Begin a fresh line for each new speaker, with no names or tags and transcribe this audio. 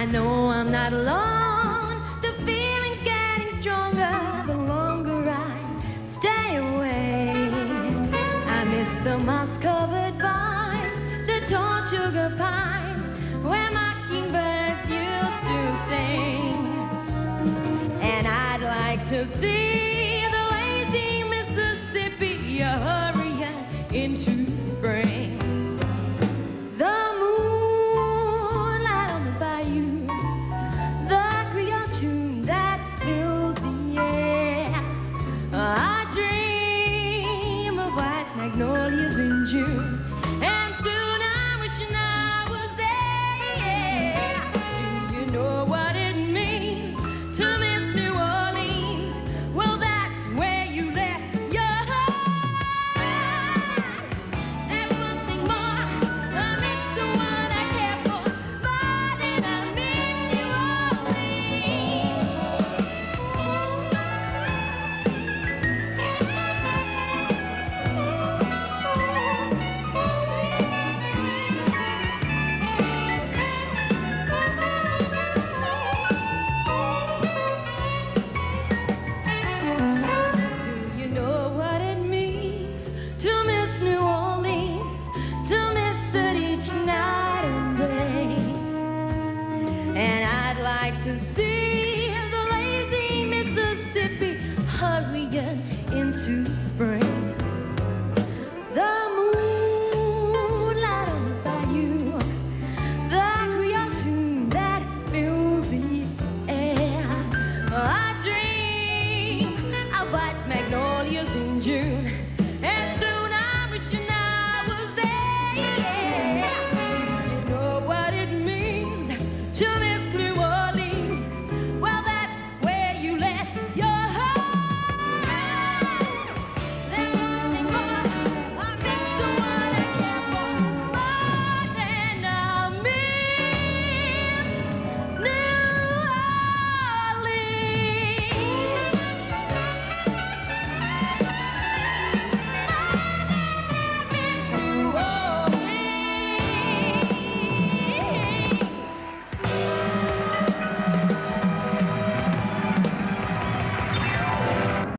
I know I'm not alone. The feeling's getting stronger the longer I stay away. I miss the moss covered vines, the tall sugar pines, where mockingbirds used to sing. And I'd like to see magnolias like to see the lazy Mississippi hurrying into spring. The moonlight on the bayou, the Creole tune that fills the air. I dream of white magnolias in June, and